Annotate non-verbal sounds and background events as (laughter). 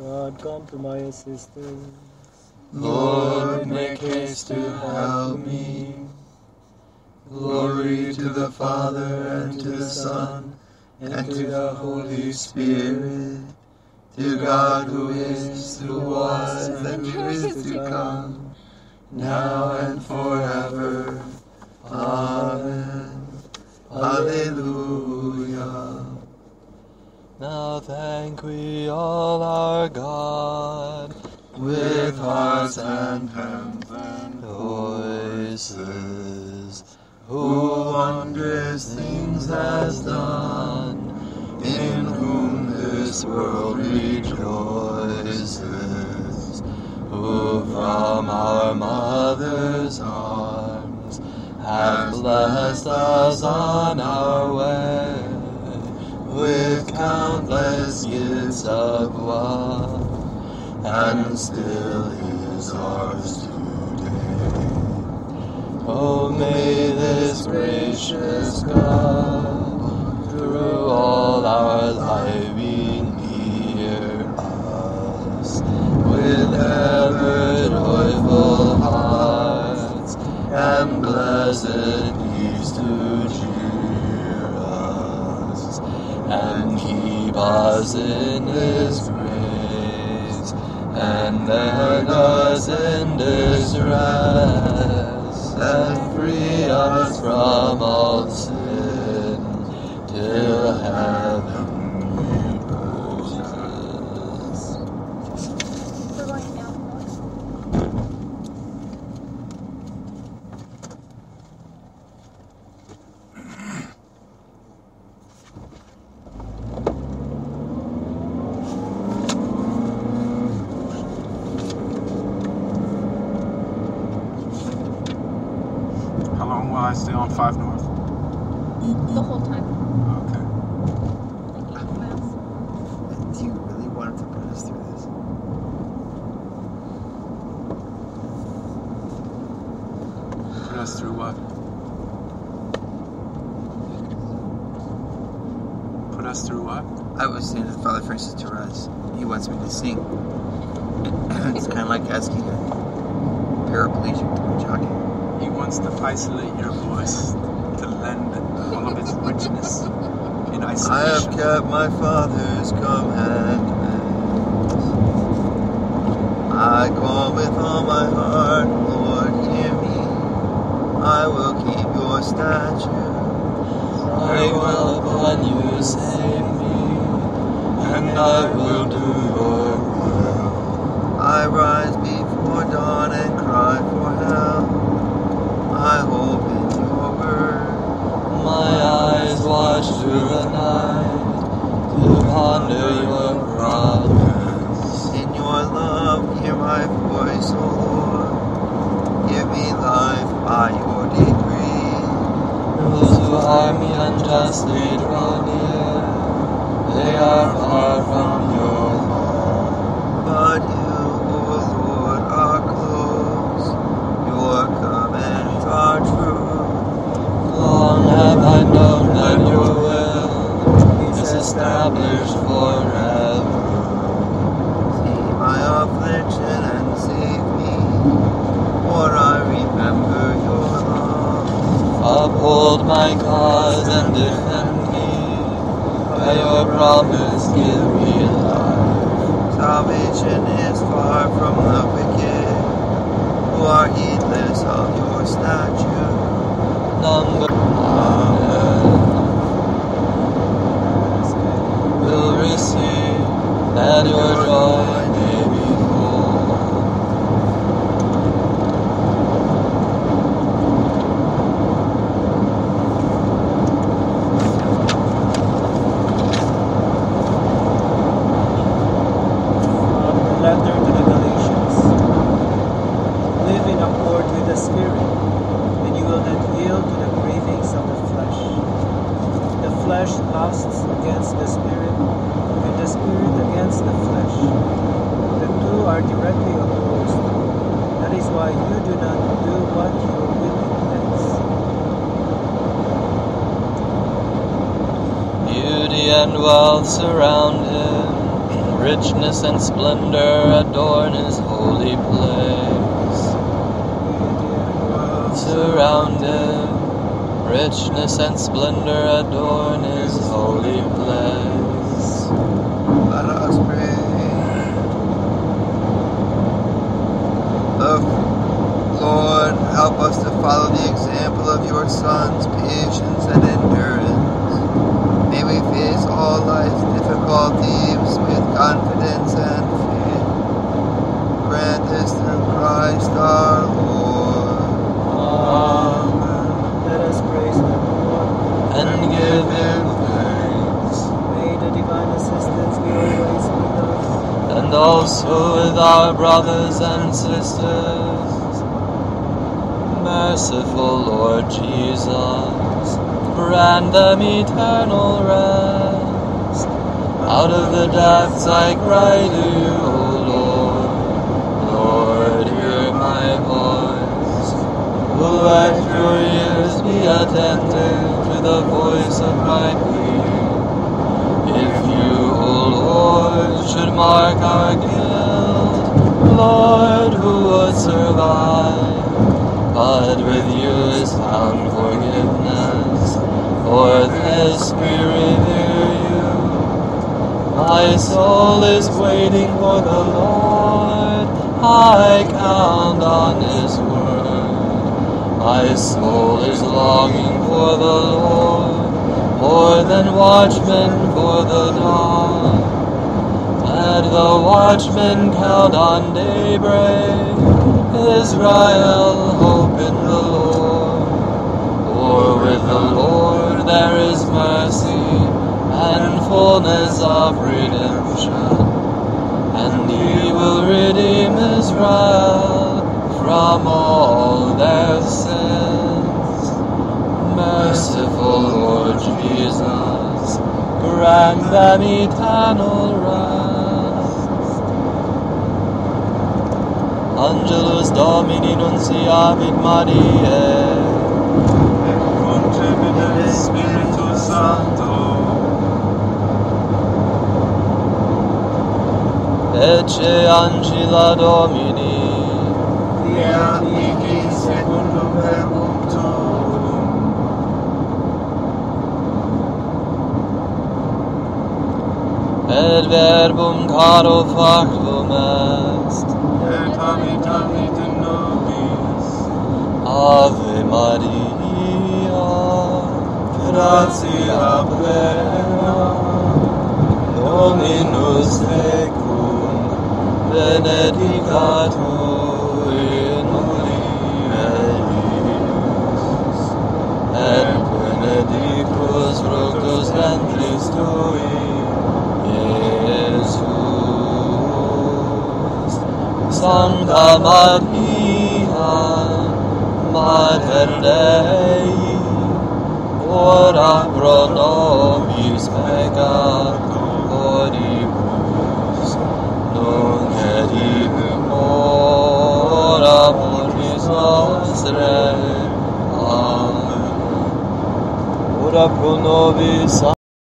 God, come to my assistance. Lord, make haste to help me. Glory to the Father, and to the Son, and to the Holy Spirit. To God who is, who was, and who is to come, now and forever. Amen. Alleluia. Now thank we all our God With hearts and hands and voices, who wondrous things has done, in whom this world rejoices, who from our mother's arms have blessed us on our way countless years of love, and still is ours today. Oh, may this gracious God through all our life be near us with ever joyful hearts and blessed keep in His grace and lead us in distress and free us from on 5 North? The whole time. Okay. Like eight miles. Do you really want to put us through this? Put us through what? Put us through what? I was saying to Father Francis to rise. He wants me to sing. (clears throat) it's kind of like asking a paraplegic to go jogging. He wants to isolate your voice to lend all of its richness in I have kept my father's commandments. I call with all my heart, Lord, hear me. I will keep your statutes. I will upon you save me, and I will do your will. I rise before dawn and cry for help. I hope in your word. My eyes watch through the night to ponder your promise. In your love, hear my voice, O Lord. Give me by your decree. Those who harm me unjustly draw near, they are far from your law. But you, O Lord, are close. Your commands are true. Long have I known that your will is established forever. See my affliction and save me, for I remember your love. Uphold my cause and defend me. By your promise, give me life. Salvation is far from the wicked, who are heedless of your statute. None but Amen. will receive that your joy may be full. From the letter to the Galatians. Live in accord with the Spirit, and you will not yield to the cravings of the flesh. The flesh lusts against the Spirit, and the Spirit against the flesh. The two are directly opposed. That is why you do not do what your will intends. Beauty and wealth surround him. Richness and splendor adorn his holy place. Surround him, richness and splendor adorn his holy place. Let us pray. Lord, help us to follow the example of your Son's patience and endurance. May we face all life's difficulties with confidence and faith. Grant this through Christ our Lord. Amen. Let us praise the Lord. And give him thanks. May the divine assistance be always with us. and also with our brothers and sisters. Merciful Lord Jesus, grant them eternal rest. Out of the depths I cry to you, O Lord. Lord, hear my voice. Let your ears be attentive to the voice of my plea. If you, O Lord, mark our guilt, Lord, who would survive? But with you is found forgiveness, for this we revere you. My soul is waiting for the Lord, I count on his word. My soul is longing for the Lord, more than watchmen for the dawn. Let the watchmen count on daybreak, Israel hope in the Lord. For with the Lord there is mercy and fullness of redemption, and he will redeem Israel from all their sins. Merciful Lord Jesus, grant them eternal rest. Angelus Domini nunciavit Mariae, Et concepit Spiritus Sancto. ecce Angela Domini, Fiat mihi secundum verbum tuum. et verbum caro factum est. habitavit in nobis. Ave Maria, gratia plena, Dominus tecum, benedicat tu in mulieribus, et benedictus fructus ventris tui, Sancta Maria, Mater Dei, ora pro nobis peccatoribus, nunc et in mortis nostre. Amen. Ora pro nobis